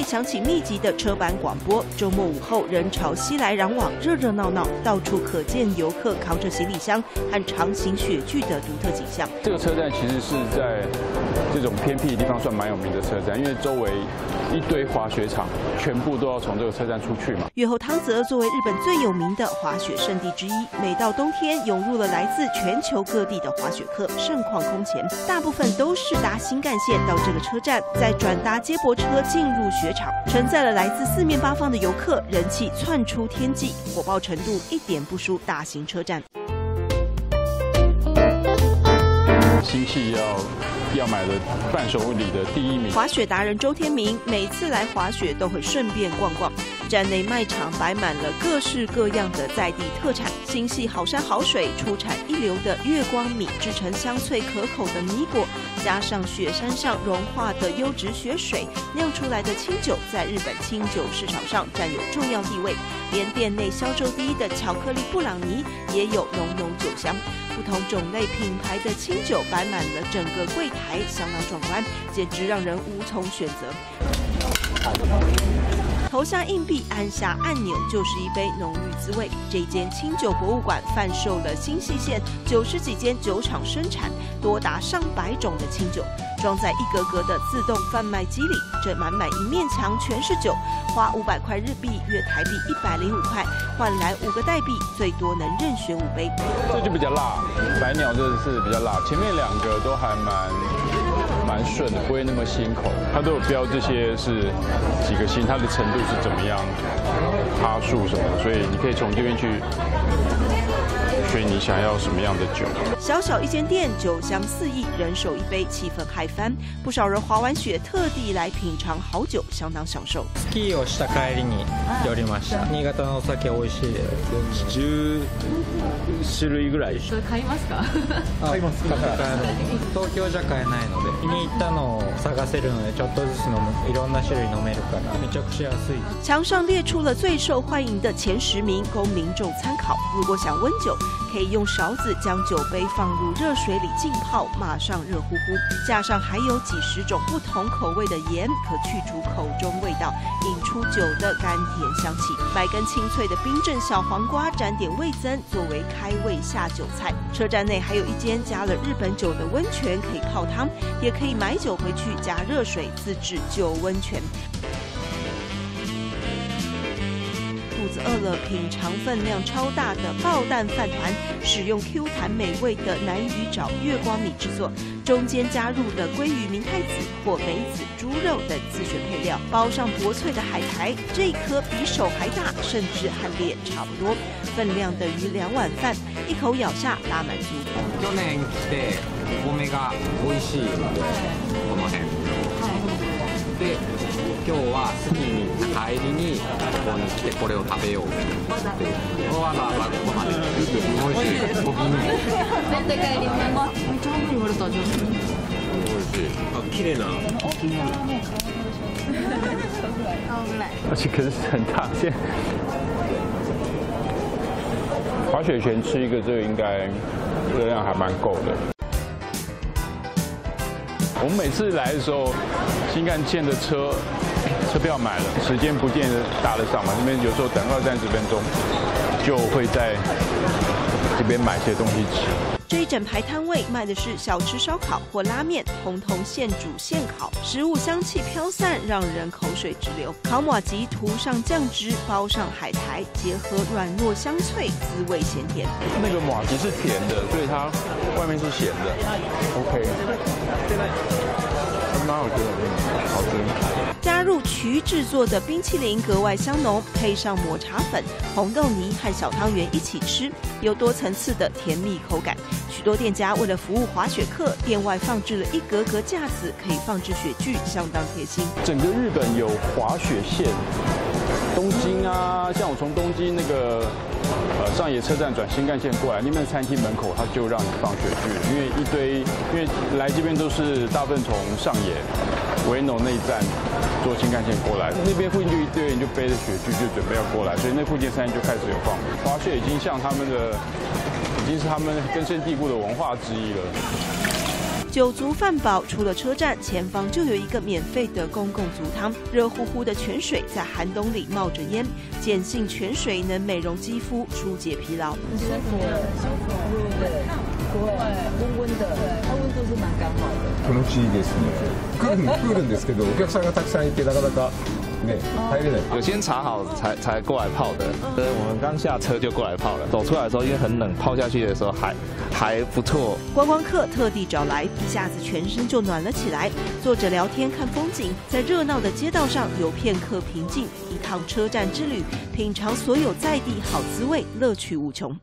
内响起密集的车班广播，周末午后人潮熙来攘往，热热闹闹，到处可见游客扛着行李箱和长形雪具的独特景象。这个车站其实是在这种偏僻的地方算蛮有名的车站，因为周围一堆滑雪场，全部都要从这个车站出去嘛。越后汤泽作为日本最有名的滑雪圣地之一，每到冬天涌入了来自全球各地的滑雪客，盛况空前。大部分都是搭新干线到这个车站，再转搭接驳车进入雪场，承载了来自四面八方的游客，人气窜出天际，火爆程度一点不输大型车站。新系要要买的伴手礼的第一名。滑雪达人周天明每次来滑雪都会顺便逛逛，站内卖场摆满了各式各样的在地特产。新系好山好水，出产一流的月光米，制成香脆可口的米果，加上雪山上融化的优质雪水酿出来的清酒，在日本清酒市场上占有重要地位。连店内销售第一的巧克力布朗尼也有浓浓酒香。不同种类品牌的清酒摆满了整个柜台，相当壮观，简直让人无从选择。投下硬币，按下按钮，就是一杯浓郁滋味。这间清酒博物馆贩售了新细县九十几间酒厂生产多达上百种的清酒，装在一格格的自动贩卖机里。这满满一面墙全是酒，花五百块日币（约台币一百零五块）换来五个代币，最多能任选五杯。这就比较辣，白鸟这是比较辣，前面两个都还蛮顺的，不会那么辛口。它都有标这些是几个星，它的程度是怎么样，趴数什么，所以你可以从这边去选你想要什么样的酒。小小一间店，酒香四溢，人手一杯，气氛嗨翻。不少人滑完雪，特地来品尝好酒，相当享受。スキーをした帰りに寄りました。新潟のお酒美味しいです。 10種類ぐらい。それ買いますか買います。東京じゃ買えないので、気に入ったのを探せるので、ちょっとずつ飲む、いろんな種類飲めるから、めちゃくちゃ安い。墙上列出了最受欢迎的前十名，供民众参考。如果想温酒， 可以用勺子将酒杯放入热水里浸泡，马上热乎乎。架上还有几十种不同口味的盐，可去除口中味道，引出酒的甘甜香气。买根清脆的冰镇小黄瓜，沾点味增，作为开胃下酒菜。车站内还有一间加了日本酒的温泉，可以泡汤，也可以买酒回去加热水自制酒温泉。了，品尝分量超大的爆蛋饭团，使用 Q 弹美味的南鱼爪月光米制作，中间加入了鲑鱼明太子或梅子猪肉等自选配料，包上薄脆的海苔，这一颗比手还大，甚至和脸差不多，分量等于两碗饭，一口咬下大满足。去年来てお米が美味しいのでこの辺 で今日はスキーに帰りにここに来てこれを食べようってわざわざここまで美味しい。僕に全然帰りますめっちゃ半分に割れたじゃんあ綺麗な而且可是很大件。滑雪前吃一个这个应该热量还蛮够的。我们每次来的时候，新干线的车车票买了，时间不见得搭得上嘛，那边有时候等二三十分钟，就会在这边买些东西吃。这一整排摊位卖的是小吃烧烤或拉面，通通现煮现烤，食物香气飘散，让人口水直流。烤马吉涂上酱汁，包上海苔，结合软糯香脆，滋味咸甜。那个马吉是甜的，所以它外面是咸的。OK，加入曲制作的冰淇淋格外香浓，配上抹茶粉、红豆泥和小汤圆一起吃，有多层次的甜蜜口感。许多店家为了服务滑雪客，店外放置了一格格架子，可以放置雪具，相当贴心。整个日本有滑雪线，东京啊，像我从东京那个呃上野车站转新干线过来，那边餐厅门口他就让你放雪具，因为一堆，因为来这边都是大部分从上野、维农那一站坐新干线过来，那边附近就一堆人就背着雪具就准备要过来，所以那附近餐厅就开始有放。滑雪已经像他们的，已经是他们根深蒂固的文化之一了。酒足饭饱，出了车站前方就有一个免费的公共足汤，热乎乎的泉水在寒冬里冒着烟，碱性泉水能美容肌肤、疏解疲劳。舒服，舒服，对不会温温的，它温度是蛮刚好的。気持ちいいですね。来るに来るんですけど、お客さんがたくさんいてなかなかね入れない。有先查好才才过来泡的，所以我们刚下车就过来泡了。走出来的时候因为很冷，泡下去的时候还还不错。观光客特地找来，一下子全身就暖了起来。坐着聊天看风景，在热闹的街道上有片刻平静。一趟车站之旅，品尝所有在地好滋味，乐趣无穷。